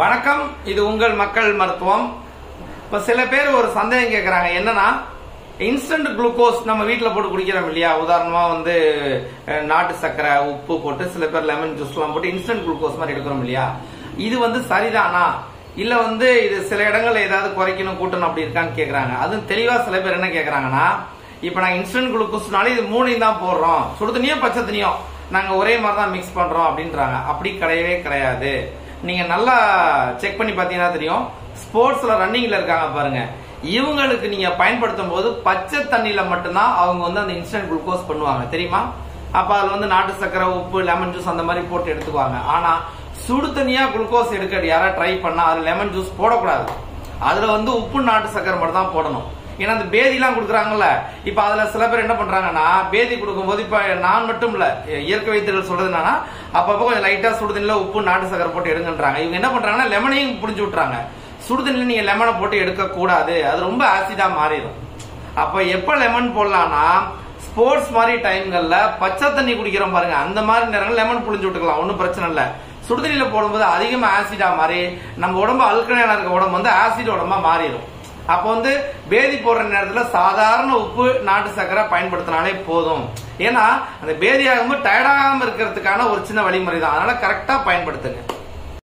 வணக்கம் இது உங்கள் மக்கள் மருத்துவம். இப்ப சில பேர் ஒரு சந்தேகம் கேட்குறாங்க என்னன்னா இன்ஸ்டன்ட் குளுக்கோஸ் நம்ம வீட்டில் போட்டு குடிக்கிறோம் இல்லையா? உதாரணமா வந்து நாட்டு சர்க்கரை உப்பு போட்டு சில பேர் லெமன் ஜூஸ் எல்லாம் போட்டு இன்ஸ்டன்ட் குளுக்கோஸ் மாதிரி எடுக்கிறோம் இல்லையா? இது வந்து சரிதானா? இல்ல வந்து இது சில இடங்கள்ல ஏதாவது குறைக்கணும் கூட்டணும் அப்படி இருக்கான்னு கேட்குறாங்க அதுவும் தெளிவா சில பேர் என்ன கேட்குறாங்கன்னா இப்ப நாங்க இன்ஸ்டன்ட் குளுக்கோஸ்னால இது மூணையும் தான் போடுறோம். சுடு தண்ணியும் பச்சை தண்ணியும் நாங்க ஒரே மாதிரி தான் மிக்ஸ் பண்றோம் அப்படின்றாங்க. அப்படி கிடையவே கிடையாது. நீங்கள் நல்லா செக் பண்ணி பார்த்தீங்கன்னா தெரியும். ஸ்போர்ட்ஸில் ரன்னிங்கில் இருக்காங்க பாருங்கள் இவங்களுக்கு நீங்கள் பயன்படுத்தும் போது பச்சை தண்ணியில் மட்டும்தான் அவங்க வந்து அந்த இன்ஸ்டன்ட் குளுக்கோஸ் பண்ணுவாங்க. தெரியுமா? அப்போ அதில் வந்து நாட்டு சக்கரை உப்பு லெமன் ஜூஸ் அந்த மாதிரி போட்டு எடுத்துக்குவாங்க. ஆனால் சுடு தண்ணியாக குளுக்கோஸ் எடுக்க யாராவது ட்ரை பண்ணால் அதில் லெமன் ஜூஸ் போடக்கூடாது. அதில் வந்து உப்பு நாட்டு சக்கரை மட்டும் தான் போடணும். ஏன்னா அந்த பேதிலாம் கொடுக்குறாங்கல்ல. இப்போ அதில் சில பேர் என்ன பண்ணுறாங்கன்னா பேதி கொடுக்கும்போது இப்போ நான் மட்டும் இல்லை இயற்கை வைத்தியர்கள் சொல்றது என்னன்னா அப்பப்போ கொஞ்சம் லைட்டா சுடுதண்ணில உப்பு நாட்டு சக்கரை போட்டு எடுங்கன்றாங்க. இவங்க என்ன பண்றாங்கன்னா லெமனையும் புடிஞ்சு விட்டுறாங்க. சுடுதண்ணில நீங்க லெமனை போட்டு எடுக்க கூடாது அது ரொம்ப ஆசிடா மாறிடும். அப்ப எப்ப லெமன் போடலாம்னா ஸ்போர்ட்ஸ் மாதிரி டைம்கள்ல பச்சை தண்ணி குடிக்கிறோம் பாருங்க. அந்த மாதிரி நேரங்கள் லெமன் புளிஞ்சு விட்டுக்கலாம். ஒன்றும் பிரச்சனை இல்ல. சுடுதண்ணில போடும்போது அதிகமா ஆசிடா மாறி நம்ம உடம்பு அல்கலைனா இருக்க உடம்பு வந்து ஆசிட் உடம்பா மாறிடும். அப்போ வந்து பேதி போடுற நேரத்தில் சாதாரண உப்பு நாட்டு சர்க்கரை பயன்படுத்தினாலே போதும். ஏன்னா அந்த பேதி ஆகும்போது டயர்டாகாமல் இருக்கிறதுக்கான ஒரு சின்ன வழிமுறை தான் அதனால கரெக்டாக பயன்படுத்துங்க.